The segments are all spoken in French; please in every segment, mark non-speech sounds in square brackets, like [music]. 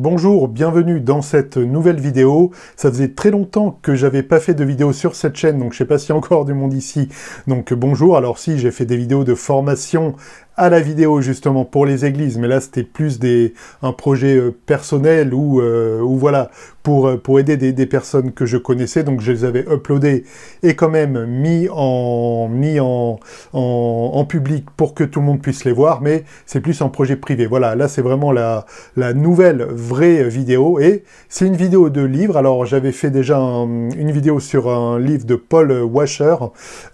Bonjour, bienvenue dans cette nouvelle vidéo. Ça faisait très longtemps que j'avais pas fait de vidéo sur cette chaîne, donc je sais pas s'il y a encore du monde ici. Donc bonjour, alors si j'ai fait des vidéos de formation à la vidéo justement pour les églises, mais là c'était plus des, un projet euh, personnel ou, euh, voilà, pour, euh, pour aider des, des, personnes que je connaissais, donc je les avais uploadés et quand même mis en, mis en, en, en public pour que tout le monde puisse les voir, mais c'est plus un projet privé. Voilà, là c'est vraiment la, la nouvelle vraie vidéo et c'est une vidéo de livre. Alors j'avais fait déjà une vidéo sur un livre de Paul Washer,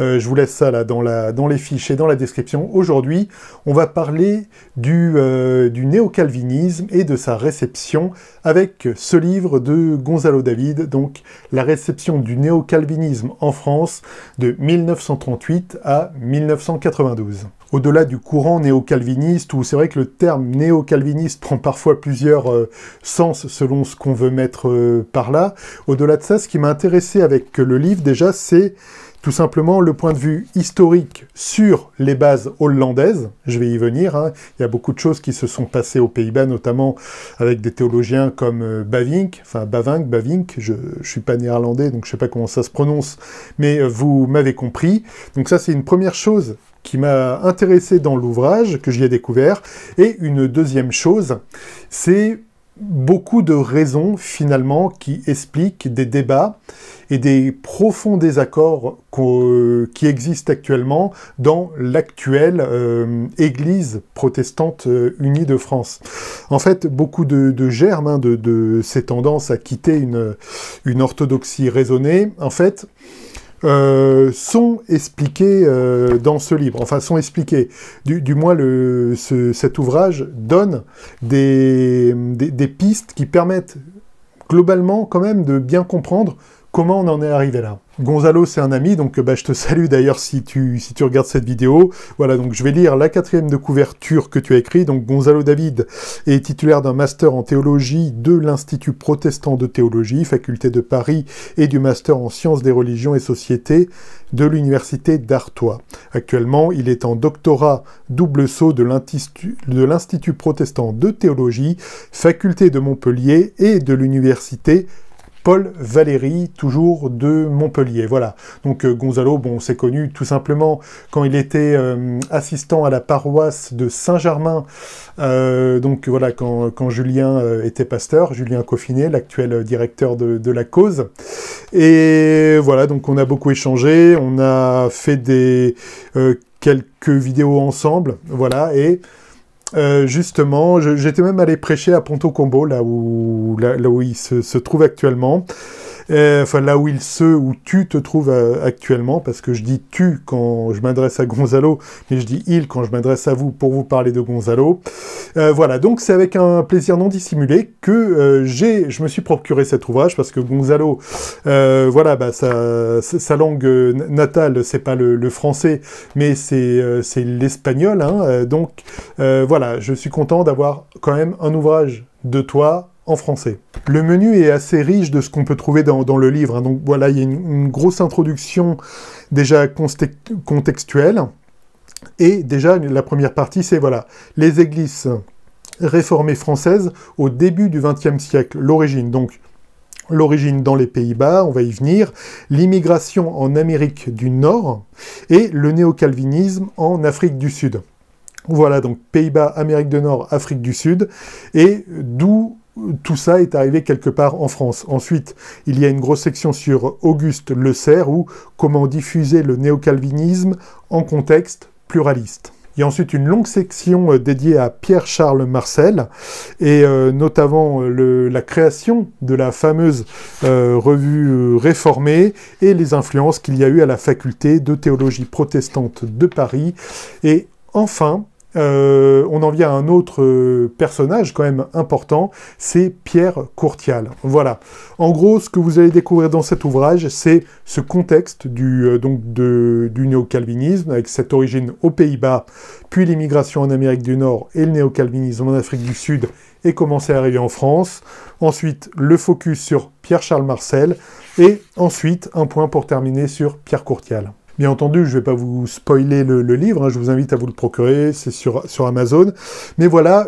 euh, je vous laisse ça là dans, la, dans les fiches et dans la description. Aujourd'hui, on va parler du, euh, du néo-calvinisme et de sa réception avec ce livre de Gonzalo David, donc La réception du néo-calvinisme en France de 1938 à 1992 au-delà du courant néo-calviniste, où c'est vrai que le terme néo-calviniste prend parfois plusieurs euh, sens selon ce qu'on veut mettre euh, par là, au-delà de ça, ce qui m'a intéressé avec le livre déjà, c'est tout simplement le point de vue historique sur les bases hollandaises. Je vais y venir. Hein. Il y a beaucoup de choses qui se sont passées aux Pays-Bas, notamment avec des théologiens comme euh, Bavink, enfin Bavink, Bavink. Je ne suis pas néerlandais, donc je ne sais pas comment ça se prononce, mais euh, vous m'avez compris. Donc ça, c'est une première chose qui m'a intéressé dans l'ouvrage, que j'y ai découvert. Et une deuxième chose, c'est beaucoup de raisons finalement qui expliquent des débats et des profonds désaccords qui existent actuellement dans l'actuelle euh, Église protestante euh, unie de France. En fait, beaucoup de, germes hein, de, ces tendances à quitter une, une orthodoxie raisonnée, en fait, euh, sont expliqués euh, dans ce livre, enfin sont expliqués. Du, moins, cet ouvrage donne des, pistes qui permettent globalement quand même de bien comprendre comment on en est arrivé là? Gonzalo, c'est un ami, donc bah, je te [laughs] salue d'ailleurs si tu, si tu regardes cette vidéo. Voilà, donc je vais lire la quatrième de couverture que tu as écrit. Donc Gonzalo David est titulaire d'un master en théologie de l'Institut protestant de théologie, faculté de Paris, et du master en sciences des religions et sociétés de l'Université d'Artois. Actuellement, il est en doctorat double saut de l'Institut protestant de théologie, faculté de Montpellier et de l'Université Paul Valéry, toujours de Montpellier. Voilà. Donc euh, Gonzalo, bon, c'est connu tout simplement quand il était euh, assistant à la paroisse de Saint-Germain. Euh, donc voilà, quand, quand Julien était pasteur, Julien Coffinet, l'actuel directeur de, de, la cause. Et voilà, donc on a beaucoup échangé, on a fait des quelques vidéos ensemble, voilà, et euh, justement, j'étais même allé prêcher à Ponto Combo, là où, là, où il se, se trouve actuellement. Euh, enfin là où il se, où tu te trouves euh, actuellement, parce que je dis tu quand je m'adresse à Gonzalo, mais je dis il quand je m'adresse à vous pour vous parler de Gonzalo. Euh, voilà, donc c'est avec un plaisir non dissimulé que j'ai, je me suis procuré cet ouvrage, parce que Gonzalo, voilà, bah, sa, langue natale, c'est pas le, français, mais c'est c'est l'espagnol, hein, donc voilà, je suis content d'avoir quand même un ouvrage de toi français. Le menu est assez riche de ce qu'on peut trouver dans, le livre. Hein. Donc voilà, il y a une, grosse introduction déjà contextuelle. Et déjà, la première partie, c'est voilà, les églises réformées françaises au début du XXe siècle, l'origine. Donc l'origine dans les Pays-Bas, on va y venir, l'immigration en Amérique du Nord et le néo-calvinisme en Afrique du Sud. Voilà, donc Pays-Bas, Amérique du Nord, Afrique du Sud, et d'où tout ça est arrivé quelque part en France. Ensuite, il y a une grosse section sur Auguste Le Serre ou comment diffuser le néo-calvinisme en contexte pluraliste. Il y a ensuite une longue section euh, dédiée à Pierre-Charles Marcel, et euh, notamment euh, la création de la fameuse revue réformée et les influences qu'il y a eu à la faculté de théologie protestante de Paris. Et enfin, euh, on en vient à un autre euh, personnage quand même important, c'est Pierre Courtial. Voilà. En gros, ce que vous allez découvrir dans cet ouvrage, c'est ce contexte du, euh, donc du néo-calvinisme, avec cette origine aux Pays-Bas, puis l'immigration en Amérique du Nord et le néo-calvinisme en Afrique du Sud, et comment c'est arrivé en France. Ensuite, le focus sur Pierre-Charles Marcel, et ensuite, un point pour terminer sur Pierre Courtial. Bien entendu, je ne vais pas vous spoiler le, livre, hein, je vous invite à vous le procurer, c'est sur, Amazon. Mais voilà,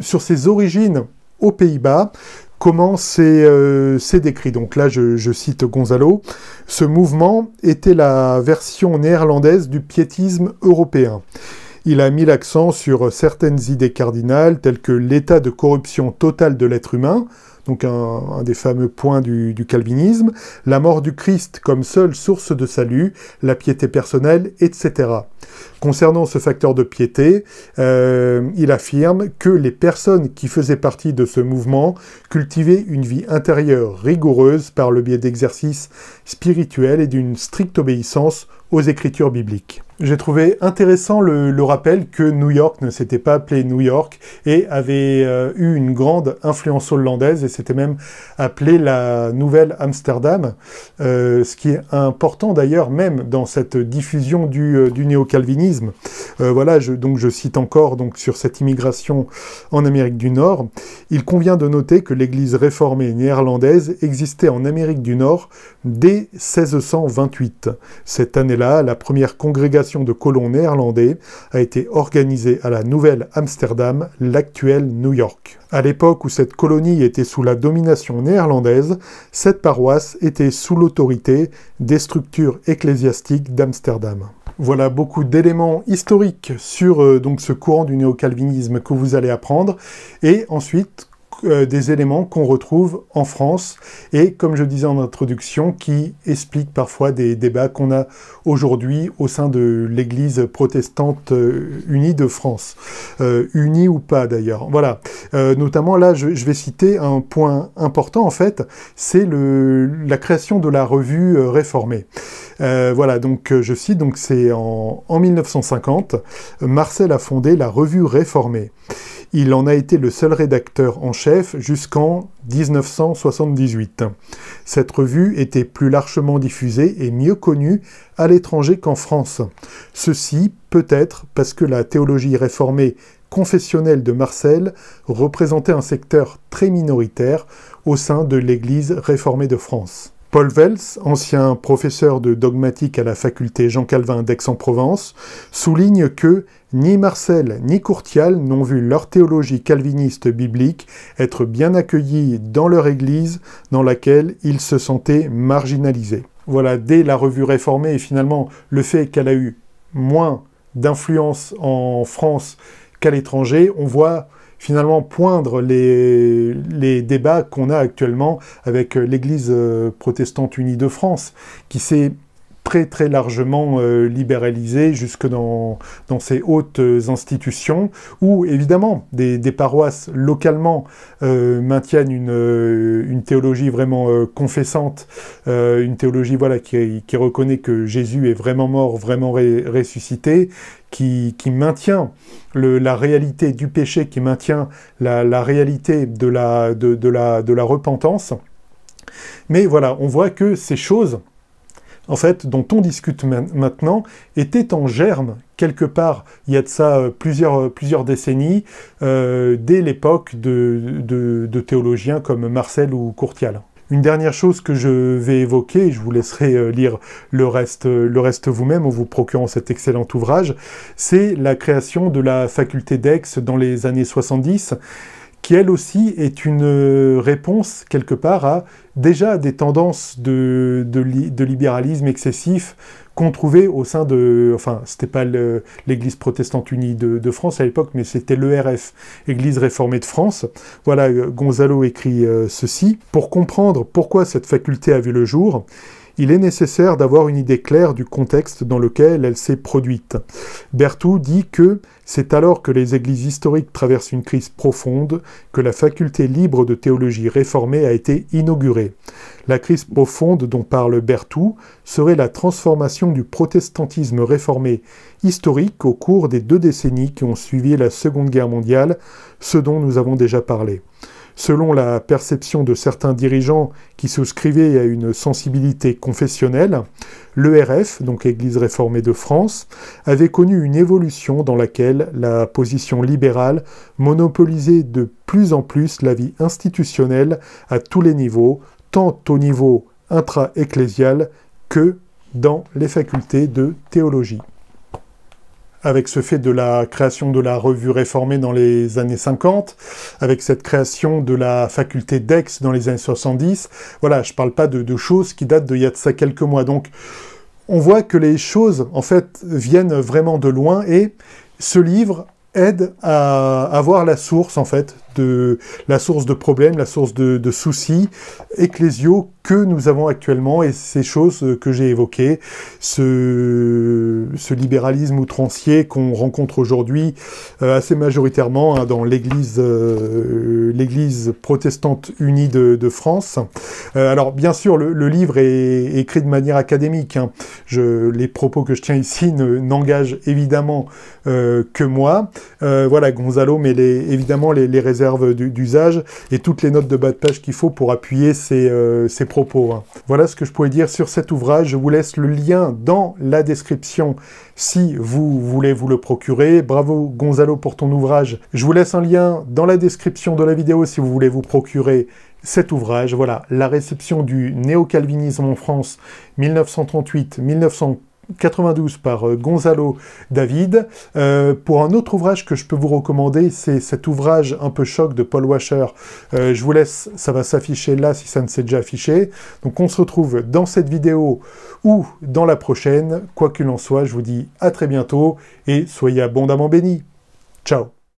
sur ses origines aux Pays-Bas. Comment c'est décrit Donc là, je, cite Gonzalo. Ce mouvement était la version néerlandaise du piétisme européen. Il a mis l'accent sur certaines idées cardinales telles que l'état de corruption totale de l'être humain, donc un, des fameux points du, calvinisme, la mort du Christ comme seule source de salut, la piété personnelle, etc. Concernant ce facteur de piété, euh, il affirme que les personnes qui faisaient partie de ce mouvement cultivaient une vie intérieure rigoureuse par le biais d'exercices spirituels et d'une stricte obéissance aux écritures bibliques. J'ai trouvé intéressant le, rappel que New York ne s'était pas appelé New York et avait euh, eu une grande influence hollandaise et s'était même appelé la Nouvelle Amsterdam, euh, ce qui est important d'ailleurs même dans cette diffusion du, euh, néo-calvinisme. voilà, je, donc je cite encore donc sur cette immigration en Amérique du Nord. Il convient de noter que l'Église réformée néerlandaise existait en Amérique du Nord dès 1628. Cette la première congrégation de colons néerlandais a été organisée à la Nouvelle-Amsterdam, l'actuelle New York. À l'époque où cette colonie était sous la domination néerlandaise, cette paroisse était sous l'autorité des structures ecclésiastiques d'Amsterdam. Voilà beaucoup d'éléments historiques sur euh, donc ce courant du néo-calvinisme que vous allez apprendre. Et ensuite, euh, des éléments qu'on retrouve en France et, comme je disais en introduction, qui expliquent parfois des débats qu'on a aujourd'hui au sein de l'Église protestante euh, unie de France. Euh, unie ou pas d'ailleurs. Voilà. notamment là, je, vais citer un point important en fait, c'est la création de la revue réformée. voilà, donc je cite, c'est en 1950, Marcel a fondé la revue réformée. Il en a été le seul rédacteur en chef jusqu'en 1978. Cette revue était plus largement diffusée et mieux connue à l'étranger qu'en France. Ceci peut-être parce que la théologie réformée confessionnelle de Marcel représentait un secteur très minoritaire au sein de l'Église réformée de France. Paul Vels, ancien professeur de dogmatique à la faculté Jean Calvin d'Aix-en-Provence, souligne que ni Marcel ni Courtial n'ont vu leur théologie calviniste biblique être bien accueillie dans leur église dans laquelle ils se sentaient marginalisés. Voilà, dès la revue réformée et finalement le fait qu'elle a eu moins d'influence en France qu'à l'étranger, on voit finalement poindre les, débats qu'on a actuellement avec l'Église euh, protestante unie de France, qui s'est très très largement euh, libéralisé jusque dans, dans ces hautes euh, institutions où évidemment des, paroisses localement euh, maintiennent une, une, théologie vraiment confessante, une théologie voilà qui, reconnaît que Jésus est vraiment mort, vraiment ressuscité, qui, qui maintient le, la réalité du péché, qui maintient la, la réalité de la, de, la, de la repentance. Mais voilà, on voit que ces choses en fait, dont on discute maintenant, était en germe quelque part, il y a de ça euh, plusieurs, euh, plusieurs décennies, euh, dès l'époque de, théologiens comme Marcel ou Courtial. Une dernière chose que je vais évoquer, je vous laisserai lire le reste, le reste vous-même en vous procurant cet excellent ouvrage, c'est la création de la faculté d'Aix dans les années 70 qui elle aussi est une euh, réponse quelque part à déjà des tendances de, de, libéralisme excessif qu'on trouvait au sein de, enfin c'était pas l'Église protestante unie de, France à l'époque, mais c'était l'ERF, Église réformée de France. Voilà, Gonzalo écrit euh, ceci. Pour comprendre pourquoi cette faculté a vu le jour, il est nécessaire d'avoir une idée claire du contexte dans lequel elle s'est produite. Berthoud dit que c'est alors que les églises historiques traversent une crise profonde que la faculté libre de théologie réformée a été inaugurée. La crise profonde dont parle Berthoud serait la transformation du protestantisme réformé historique au cours des deux décennies qui ont suivi la Seconde Guerre mondiale, ce dont nous avons déjà parlé. Selon la perception de certains dirigeants qui souscrivaient à une sensibilité confessionnelle, l'ERF, donc Église réformée de France, avait connu une évolution dans laquelle la position libérale monopolisait de plus en plus la vie institutionnelle à tous les niveaux, tant au niveau intra-ecclésial que dans les facultés de théologie. Avec ce fait de la création de la revue réformée dans les années 50, avec cette création de la faculté d'Aix dans les années 70. Voilà, je parle pas de, de choses qui datent d'il y a de ça quelques mois. Donc, on voit que les choses, en fait, viennent vraiment de loin et ce livre aide à avoir la source, en fait, de la source de problèmes, la source de, soucis ecclésiaux que nous avons actuellement et ces choses que j'ai évoquées, ce, libéralisme outrancier qu'on rencontre aujourd'hui euh, assez majoritairement hein, dans l'Église euh, l'Église protestante unie de, France. Euh, alors bien sûr, le, livre est écrit de manière académique. Hein. Je, les propos que je tiens ici n'engagent évidemment euh, que moi. Euh, voilà, Gonzalo met les, évidemment les, les d'usage et toutes les notes de bas de page qu'il faut pour appuyer ces, ces propos Hein. Voilà ce que je pourrais dire sur cet ouvrage. Je vous laisse le lien dans la description si vous voulez vous le procurer. Bravo Gonzalo pour ton ouvrage. Je vous laisse un lien dans la description de la vidéo si vous voulez vous procurer cet ouvrage. Voilà, la réception du néo-calvinisme en France 1938-1940 92 par euh, Gonzalo David. Euh, pour un autre ouvrage que je peux vous recommander, c'est cet ouvrage un peu choc de Paul Washer. Euh, je vous laisse, ça va s'afficher là si ça ne s'est déjà affiché. Donc on se retrouve dans cette vidéo ou dans la prochaine. Quoi qu'il en soit, je vous dis à très bientôt et soyez abondamment bénis. Ciao